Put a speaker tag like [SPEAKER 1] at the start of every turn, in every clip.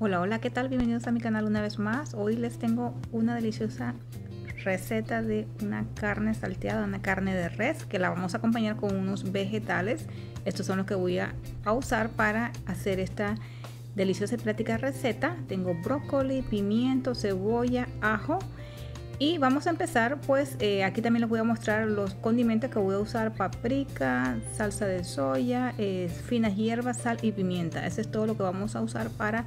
[SPEAKER 1] Hola, hola, ¿qué tal? Bienvenidos a mi canal una vez más. Hoy les tengo una deliciosa receta de una carne salteada, una carne de res, que la vamos a acompañar con unos vegetales. Estos son los que voy a, usar para hacer esta deliciosa y práctica receta. Tengo brócoli, pimiento, cebolla, ajo. Y vamos a empezar, pues eh, aquí también les voy a mostrar los condimentos que voy a usar, paprika, salsa de soya, eh, finas hierbas, sal y pimienta. Eso es todo lo que vamos a usar para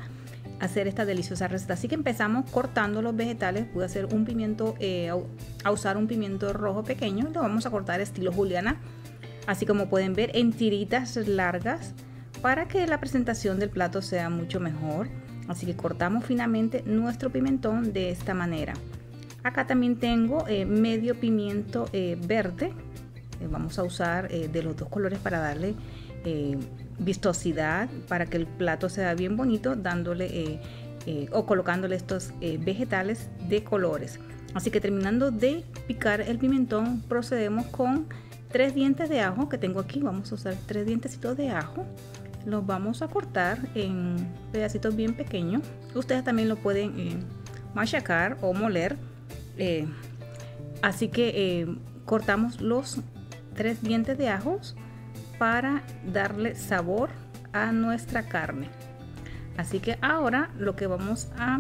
[SPEAKER 1] hacer esta deliciosa receta. Así que empezamos cortando los vegetales. Voy a hacer un pimiento, eh, a usar un pimiento rojo pequeño. Lo vamos a cortar estilo juliana. Así como pueden ver en tiritas largas para que la presentación del plato sea mucho mejor. Así que cortamos finamente nuestro pimentón de esta manera. Acá también tengo eh, medio pimiento eh, verde. vamos a usar de los dos colores para darle vistosidad para que el plato sea bien bonito dándole eh, eh, o colocándole estos eh, vegetales de colores. Así que terminando de picar el pimentón procedemos con tres dientes de ajo que tengo aquí. Vamos a usar tres dientecitos de ajo. Los vamos a cortar en pedacitos bien pequeños. Ustedes también lo pueden machacar o moler. Así que cortamos los tres dientes de ajos para darle sabor a nuestra carne. Así que ahora lo que vamos a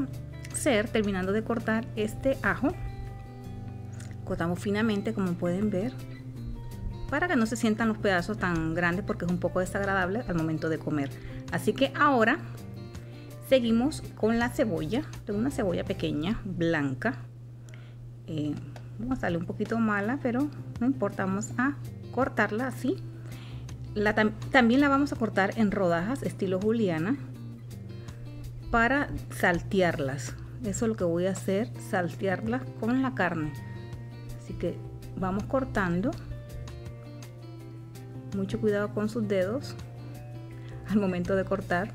[SPEAKER 1] hacer, terminando de cortar este ajo, cortamos finamente como pueden ver, para que no se sientan los pedazos tan grandes porque es un poco desagradable al momento de comer. Así que ahora seguimos con la cebolla, tengo una cebolla pequeña, blanca. Eh, vamos a darle un poquito mala, pero no importa, vamos a cortarla así también la vamos a cortar en rodajas estilo juliana para saltearlas. Eso es lo que voy a hacer, saltearlas con la carne. Así que vamos cortando. Mucho cuidado con sus dedos al momento de cortar.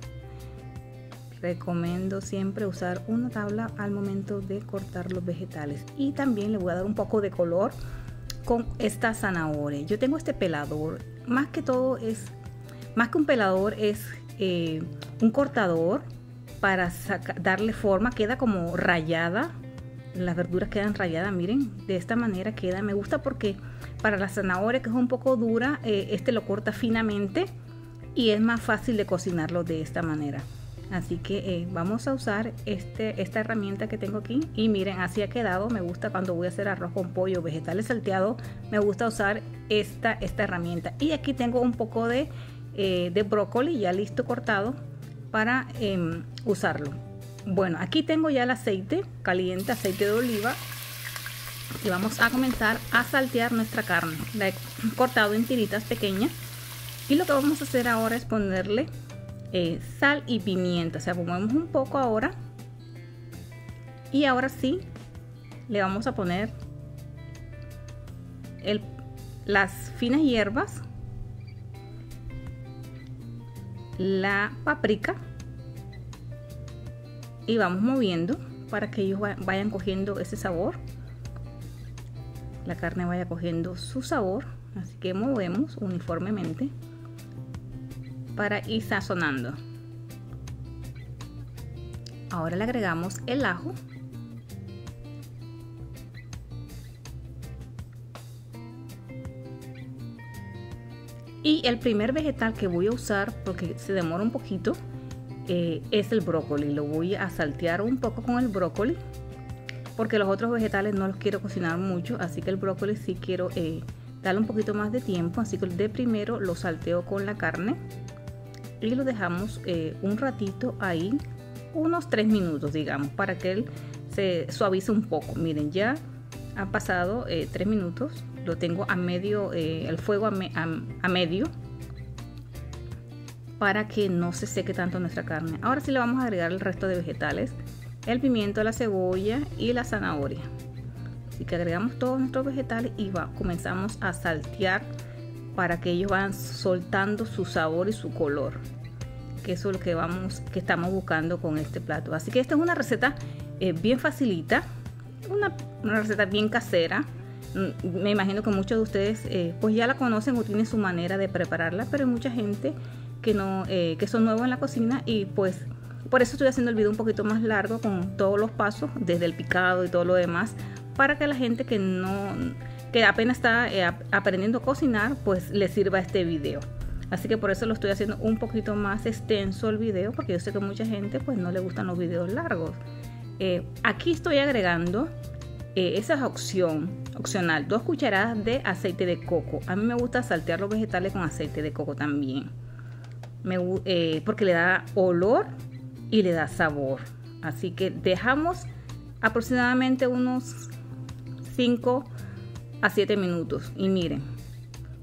[SPEAKER 1] Recomiendo siempre usar una tabla al momento de cortar los vegetales. Y también le voy a dar un poco de color con esta zanahoria. Yo tengo este pelador más que todo es, más que un pelador, es eh, un cortador para darle forma, queda como rayada. Las verduras quedan rayadas, miren, de esta manera queda. Me gusta porque para la zanahoria, que es un poco dura, eh, este lo corta finamente y es más fácil de cocinarlo de esta manera. Así que eh, vamos a usar este, esta herramienta que tengo aquí. Y miren, así ha quedado. Me gusta cuando voy a hacer arroz con pollo, vegetales salteados. Me gusta usar esta, esta herramienta. Y aquí tengo un poco de, eh, de brócoli ya listo cortado para em, usarlo. Bueno, aquí tengo ya el aceite caliente, aceite de oliva. Y vamos a comenzar a saltear nuestra carne. La he cortado en tiritas pequeñas. Y lo que vamos a hacer ahora es ponerle eh, sal y pimienta. O sea, un poco ahora. Y ahora sí, le vamos a poner el, las finas hierbas, la paprika y vamos moviendo para que ellos vayan cogiendo ese sabor. La carne vaya cogiendo su sabor, así que movemos uniformemente para ir sazonando. Ahora le agregamos el ajo. Y el primer vegetal que voy a usar, porque se demora un poquito, eh, es el brócoli. Lo voy a saltear un poco con el brócoli, porque los otros vegetales no los quiero cocinar mucho, así que el brócoli sí quiero eh, darle un poquito más de tiempo. Así que de primero lo salteo con la carne y lo dejamos eh, un ratito ahí, unos 3 minutos digamos, para que él se suavice un poco. Miren, ya ha pasado 3 eh, minutos, lo tengo a medio, eh, el fuego a, medio para que no se seque tanto nuestra carne. Ahora sí le vamos a agregar el resto de vegetales, el pimiento, la cebolla y la zanahoria. Así que agregamos todos nuestros vegetales y comenzamos a saltear para que ellos vayan soltando su sabor y su color que eso es lo que vamos que estamos buscando con este plato. Así que esta es una receta eh, bien facilita una, receta bien casera. Mm, me imagino que muchos de ustedes eh, pues ya la conocen o tienen su manera de prepararla pero hay mucha gente que no eh, que son nuevos en la cocina y pues por eso estoy haciendo el video un poquito más largo con todos los pasos, desde el picado y todo lo demás, para que la gente que no, que apenas está eh, aprendiendo a cocinar, pues le sirva este video. Así que por eso lo estoy haciendo un poquito más extenso el video, porque yo sé que mucha gente pues no le gustan los videos largos. Eh, aquí estoy agregando eh, esa es opción, opcional, dos cucharadas de aceite de coco. A mí me gusta saltear los vegetales con aceite de coco también. Porque le da olor y le da sabor. Así que dejamos aproximadamente unos 5 a 7 minutos. Y miren,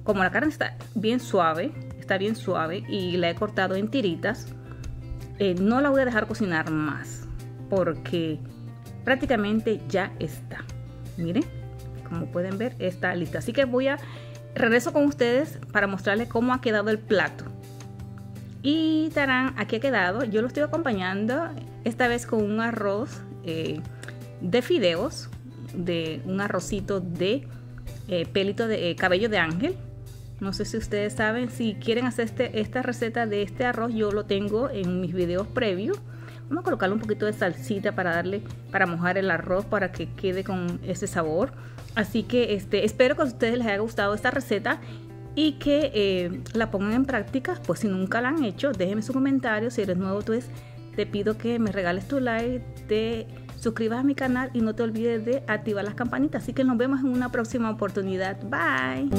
[SPEAKER 1] como la carne está bien suave, está bien suave y la he cortado en tiritas, eh, no la voy a dejar cocinar más porque prácticamente ya está. Miren, como pueden ver, está lista. Así que voy a regreso con ustedes para mostrarles cómo ha quedado el plato. Y tarán, aquí ha quedado. Yo lo estoy acompañando esta vez con un arroz eh, de fideos, de un arrocito de eh, pelito de eh, cabello de ángel. No sé si ustedes saben, si quieren hacer este, esta receta de este arroz, yo lo tengo en mis videos previos Vamos a colocarle un poquito de salsita para darle, para mojar el arroz para que quede con ese sabor. Así que este, espero que a ustedes les haya gustado esta receta y que eh, la pongan en práctica. Pues si nunca la han hecho, déjenme su comentario. Si eres nuevo, pues te pido que me regales tu like, te suscribas a mi canal y no te olvides de activar las campanitas. Así que nos vemos en una próxima oportunidad. Bye.